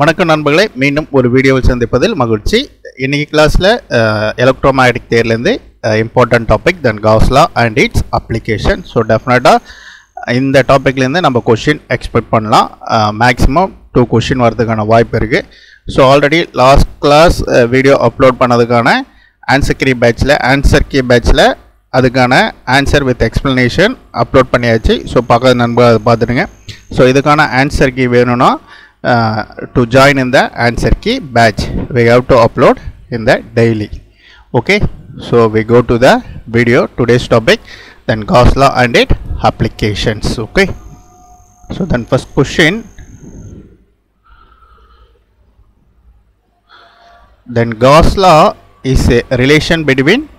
வணக்கம் நண்பர்களே மீண்டும் ஒரு வீடியோவில் சந்திப்பதில் மகிழ்ச்சி. இன்னைக்கு கிளாஸில் electromagnetic தேர்லேருந்து important topic then Gauss law and its application so டெஃபினட்டாக இந்த டாப்பிக்லேருந்து நம்ம கொஷின் எக்ஸ்பெக்ட் பண்ணலாம். மேக்ஸிமம் டூ கொஷின் வரதுக்கான வாய்ப்பு இருக்குது so already last class video upload பண்ணதுக்கான answer key பேட்சில் ஆன்சர் கீ பேட்சில் அதுக்கான ஆன்சர் வித் எக்ஸ்ப்ளனேஷன் அப்லோட் பண்ணியாச்சு. ஸோ பார்க்காத நண்பர்கள் அதை பார்த்துடுங்க. ஸோ இதுக்கான ஆன்சர் கீ வேணும்னா uh, to join in the answer key batch we have to upload in the daily. Okay? So we go to the video today's topic then Gauss law and its applications. Okay? So then first question. Then Gauss law is a relation between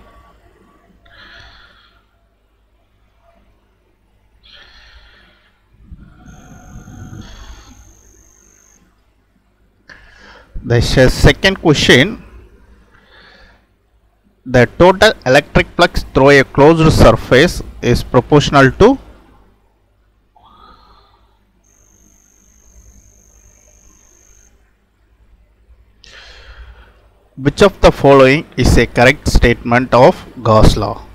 the second question. The total electric flux through a closed surface is proportional to? Which of the following is a correct statement of Gauss law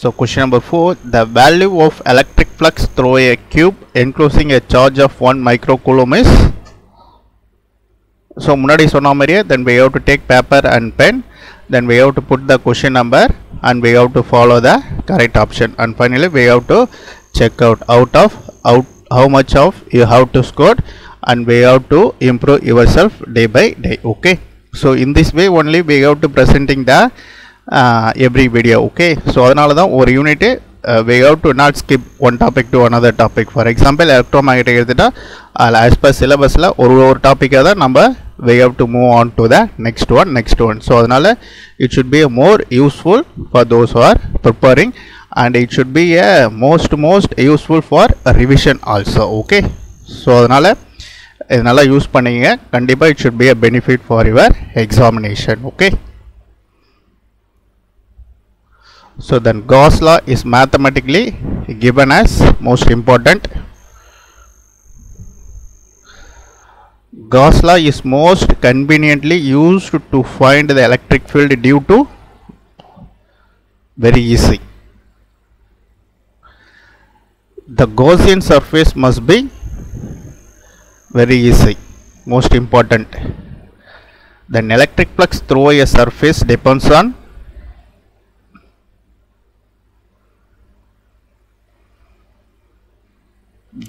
So question number 4 the value of electric flux through a cube enclosing a charge of 1 microcoulomb is so முன்னாடி சொன்ன மாதிரியே then we have to take paper and pen then we have to put the question number and we have to follow the correct option and finally we have to check out out of out how much of you have to score and we have to improve yourself day by day okay so in this way only we have to presenting the every video okay so அதனால தான் ஒரு unit we have to not skip one topic to another topic for example electromagnetic எடுத்துட்டால் அதில் as per சிலபஸில் ஒரு ஒரு டாப்பிக்காக தான் நம்ம we have to move on to the next one next one so அதனால் it should be more useful for those are preparing and it should be a most most useful for revision also okay so அதனால் இதனால் use பண்ணிங்க. கண்டிப்பாக it should be a benefit for your examination okay so then Gauss law is mathematically given as most important. Gauss law is most conveniently used to find the electric field due to very easy. The Gaussian surface must be very easy most important. Then electric flux through a surface depends on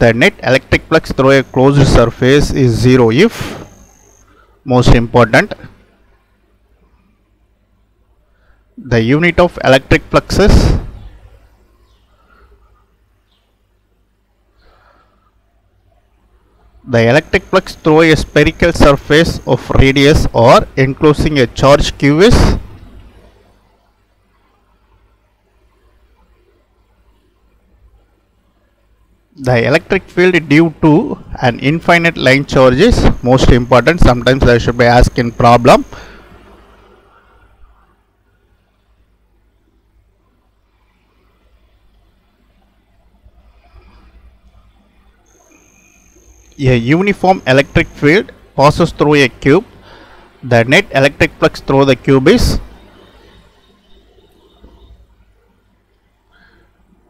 the net electric flux through a closed surface is zero if most important the unit of electric fluxes the electric flux through a spherical surface of radius or enclosing a charge q is the electric field due to an infinite line charge is most important. Sometimes I should be asked in problem. A uniform electric field passes through a cube. The net electric flux through the cube is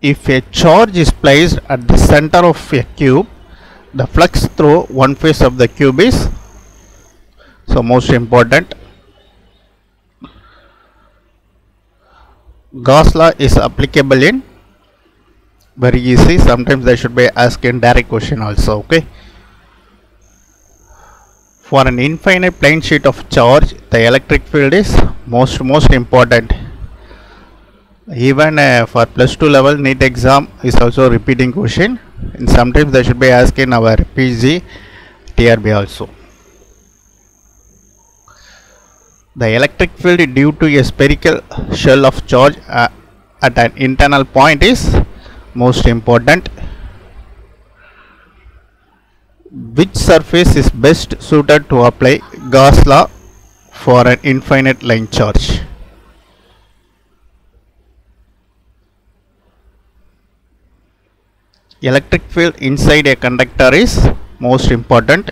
if a charge is placed at the center of a cube the flux through one face of the cube is so most important Gauss law is applicable in very easy. Sometimes they should be asking direct question also okay? For an infinite plane sheet of charge the electric field is most most important even uh, for plus 2 level NEET exam is also repeating question and sometimes they should be asking our PG TRB also. The electric field due to a spherical shell of charge uh, at an internal point is most important. Which surface is best suited to apply Gauss law for an infinite line charge? Electric field inside a conductor is most important.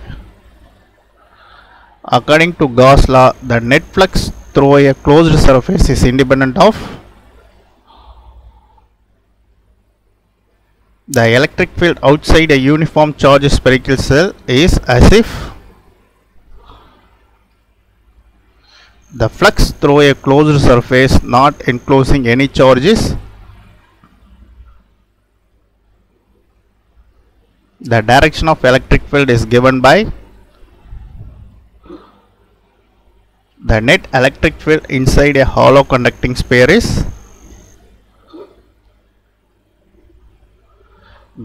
According to Gauss law the net flux through a closed surface is independent of the electric field outside a uniform charge spherical cell is as if the flux through a closed surface not enclosing any charges the direction of electric field is given by the net electric field inside a hollow conducting sphere is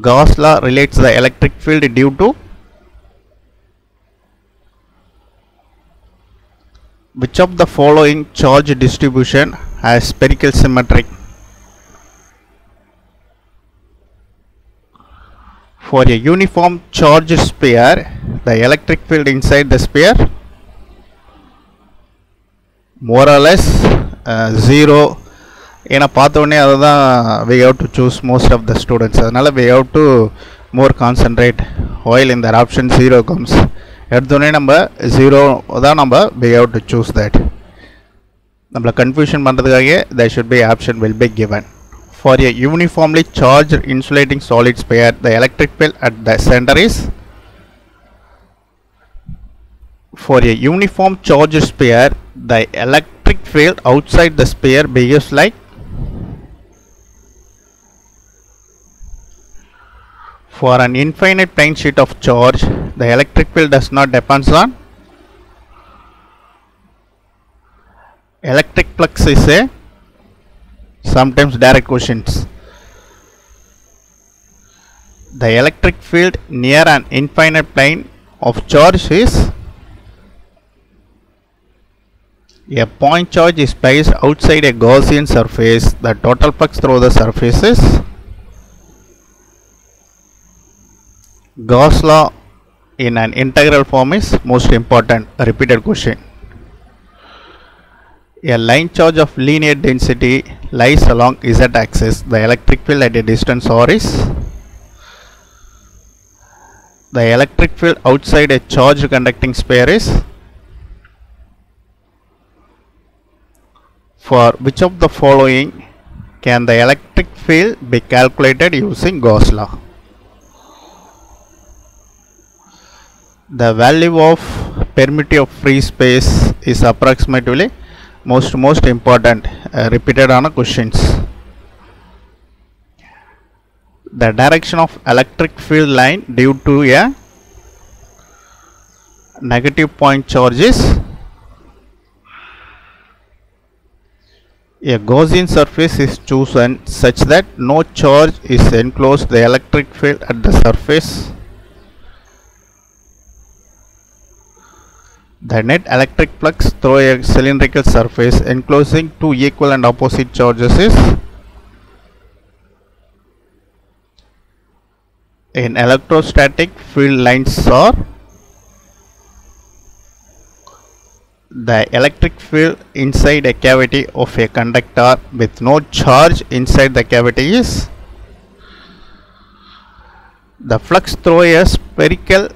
Gauss law relates the electric field due to which of the following charge distribution has spherical symmetry for a uniform charged sphere the electric field inside the sphere more or less uh, zero. ஏன்னா பார்த்த அதை தான் we have to choose most of the students அதனால் we have to more concentrate while இந்த option zero comes எடுத்தோடனே நம்ம zero தான் நம்ம we have to choose that நம்மளை கன்ஃபியூஷன் பண்ணுறதுக்காக the should be option will be given for a uniformly charged insulating solid sphere the electric field at the center is for a uniform charged sphere the electric field outside the sphere behaves like for an infinite plane sheet of charge the electric field does not depends on. Electric flux is a sometimes direct questions. The electric field near an infinite plane of charge is a point charge is placed outside a Gaussian surface. The total flux through the surface is Gauss law in an integral form is most important. Repeated question a line charge of linear density lies along z axis. The electric field at a distance r is? The electric field outside a charged conducting sphere is? For which of the following can the electric field be calculated using Gauss law? The value of permittivity of free space is approximately most most important uh, repeated on questions. The direction of electric field line due to a negative point charge is a Gaussian surface is chosen such that no charge is enclosed the electric field at the surface The net electric flux through a cylindrical surface enclosing two equal and opposite charges is in electrostatic field lines are the electric field inside a cavity of a conductor with no charge inside the cavity is the flux through a spherical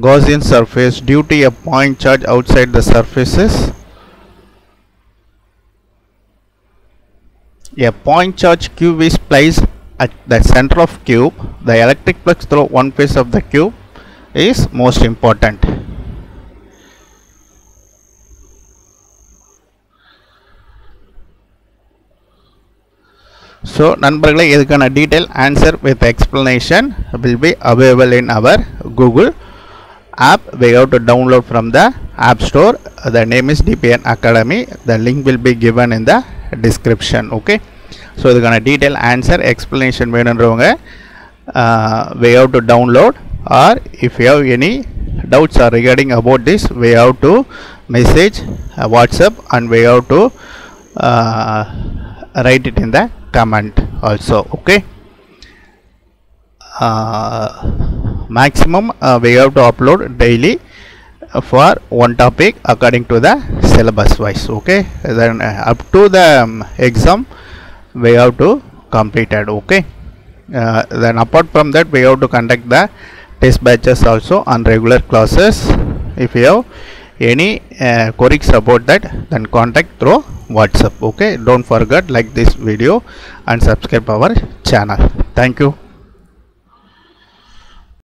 Gaussian surface due to a point charge outside the surfaces. A point charge cube is placed at the center of cube. The electric flux through one face of the cube is most important. So நண்பர்களே இதுக்கான detail answer with explanation will be available in our Google app we have to download from the app store the name is dpn academy the link will be given in the description okay so இதுக்கான detail answer explanation வேணுன்றவங்க we have to download or if you have any doubts are regarding about this we have to message uh, whatsapp and we have to uh, write it in the comment also okay uh, Maximum uh, we have to upload daily uh, for one topic according to the syllabus wise okay? Then uh, up to the um, exam we have to complete it okay? Uh, then apart from that we have to conduct the test batches also on regular classes. If you have any uh, queries about that then contact through whatsapp okay? Don't forget like this video and subscribe our channel. Thank you